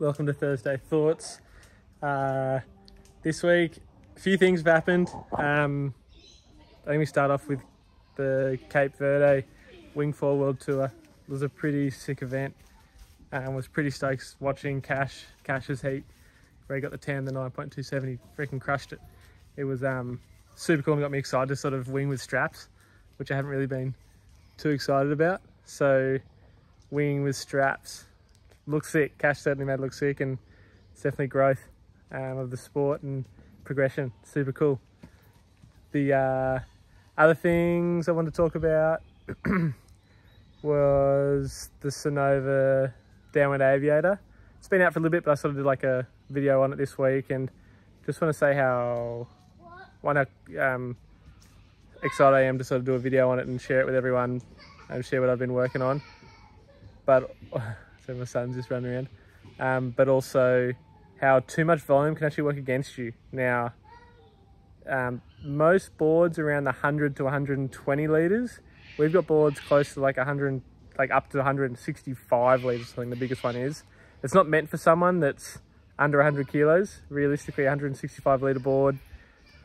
Welcome to Thursday Thoughts. Uh, this week, a few things have happened. Um, we start off with the Cape Verde Wing Foil World Tour. It was a pretty sick event. and um, was pretty stoked watching Cash, Cash's heat, where he got the 10, the 9.27, he freaking crushed it. It was um, super cool and got me excited to sort of wing with straps, which I haven't really been too excited about. So winging with straps looks sick. Cash certainly made it look sick and it's definitely growth um, of the sport and progression. Super cool. The uh, other things I want to talk about was the Sunova Downwind Aviator. It's been out for a little bit, but I sort of did like a video on it this week and just want to say how one um, excited I am to sort of do a video on it and share it with everyone and share what I've been working on. But so my son's just running around. Um, but also how too much volume can actually work against you. Now, um, most boards around the 100 to 120 litres. We've got boards close to like 100, like up to 165 litres, I think the biggest one is. It's not meant for someone that's under 100 kilos. Realistically, 165 litre board,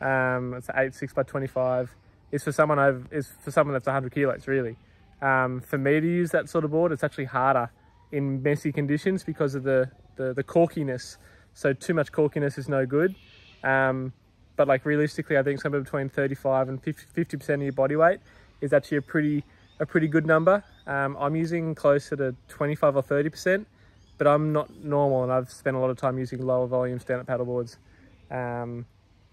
um, it's 8.6 by 25, is for someone over, is for someone that's 100 kilos, really. Um, for me to use that sort of board, it's actually harder in messy conditions because of the, the, the corkiness. So too much corkiness is no good. Um, but like realistically, I think somewhere between 35 and 50% of your body weight is actually a pretty, a pretty good number. Um, I'm using closer to 25 or 30%, but I'm not normal and I've spent a lot of time using lower volumes down at paddleboards. Um,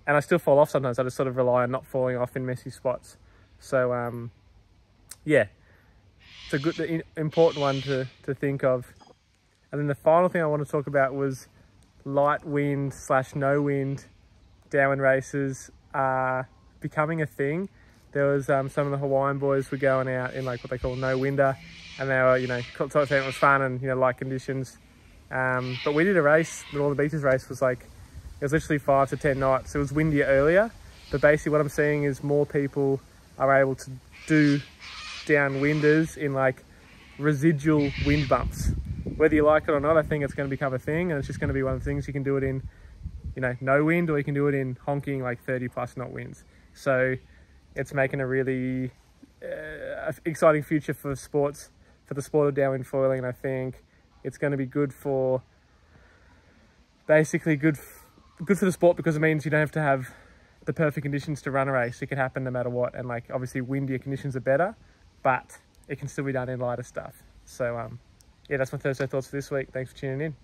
and I still fall off sometimes. I just sort of rely on not falling off in messy spots. So um, yeah, it's a good, important one to, to think of. And then the final thing I want to talk about was light wind slash no wind downwind races are becoming a thing. There was um, some of the Hawaiian boys were going out in like what they call no winder and they were, you know, thought it was fun and, you know, light conditions. Um, but we did a race, the All the Beaches race was like, it was literally five to 10 knots. It was windier earlier, but basically what I'm seeing is more people are able to do downwinders in like residual wind bumps. Whether you like it or not, I think it's going to become a thing and it's just going to be one of the things you can do it in, you know, no wind or you can do it in honking like 30 plus knot winds. So it's making a really uh, exciting future for sports, for the sport of downwind foiling. I think it's going to be good for, basically good, good for the sport because it means you don't have to have the perfect conditions to run a race. It can happen no matter what. And like, obviously windier conditions are better but it can still be done in lighter stuff. So um, yeah, that's my Thursday thoughts for this week. Thanks for tuning in.